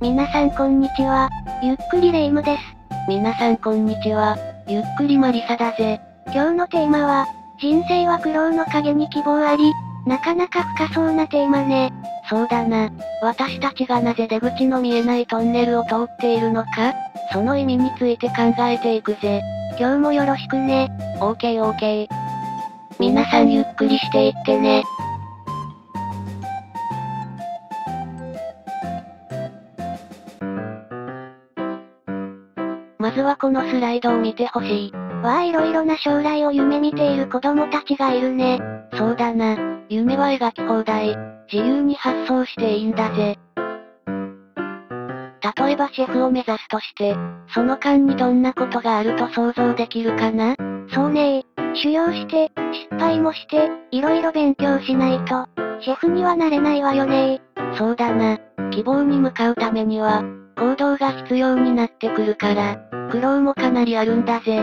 皆さんこんにちは。ゆっくりレ夢ムです。皆さんこんにちは。ゆっくりマリサだぜ。今日のテーマは、人生は苦労の陰に希望あり。なかなか深そうなテーマね。そうだな。私たちがなぜ出口の見えないトンネルを通っているのかその意味について考えていくぜ。今日もよろしくね。オーケーオーケー。皆さんゆっくりしていってね。まずはこのスライドを見てほしい。わあいろいろな将来を夢見ている子供たちがいるね。そうだな。夢は描き放題。自由に発想していいんだぜ。例えばシェフを目指すとして、その間にどんなことがあると想像できるかな？そうね修行して、失敗もして、いろいろ勉強しないと、シェフにはなれないわよねそうだな。希望に向かうためには、行動が必要になってくるから、苦労もかなりあるんだぜ。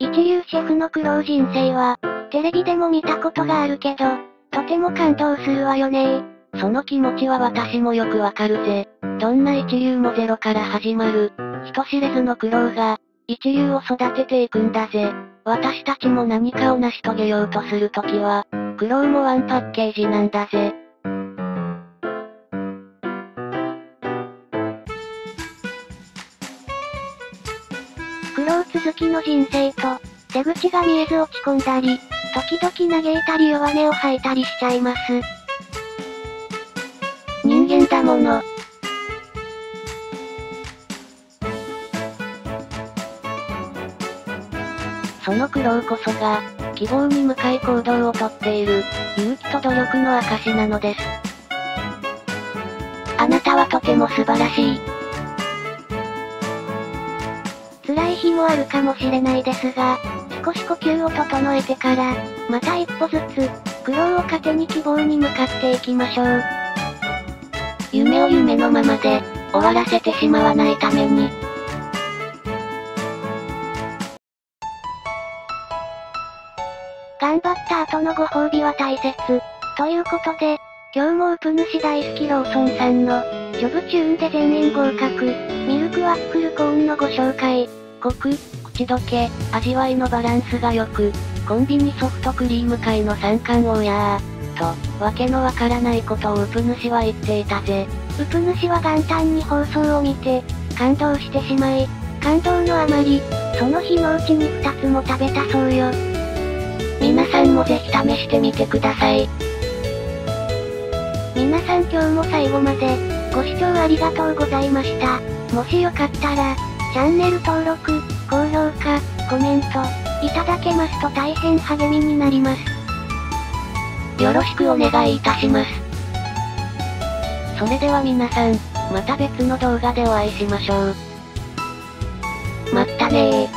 一流シェフの苦労人生は、テレビでも見たことがあるけど、とても感動するわよねその気持ちは私もよくわかるぜ。どんな一流もゼロから始まる、人知れずの苦労が、一流を育てていくんだぜ。私たちも何かを成し遂げようとするときは、苦労もワンパッケージなんだぜ。苦労続きの人生と、出口が見えず落ち込んだり、時々嘆いたり弱音を吐いたりしちゃいます。人間だもの。その苦労こそが、希望に向かい行動をとっている、勇気と努力の証なのです。あなたはとても素晴らしい。辛い日もあるかもしれないですが、少し呼吸を整えてから、また一歩ずつ、苦労を糧に希望に向かっていきましょう。夢を夢のままで、終わらせてしまわないために。頑張った後のご褒美は大切。ということで、今日もウプ主大好きローソンさんの、ジョブチューンで全員合格、ワッフルコーンのご紹介。コク、口どけ、味わいのバランスが良く、コンビニソフトクリーム界の三冠王やー、と、わけのわからないことをウプ主は言っていたぜ。ウプ主は元旦に放送を見て、感動してしまい、感動のあまり、その日のうちに二つも食べたそうよ。皆さんもぜひ試してみてください。皆さん今日も最後まで、ご視聴ありがとうございました。もしよかったら、チャンネル登録、高評価、コメント、いただけますと大変励みになります。よろしくお願いいたします。それでは皆さん、また別の動画でお会いしましょう。まったねー。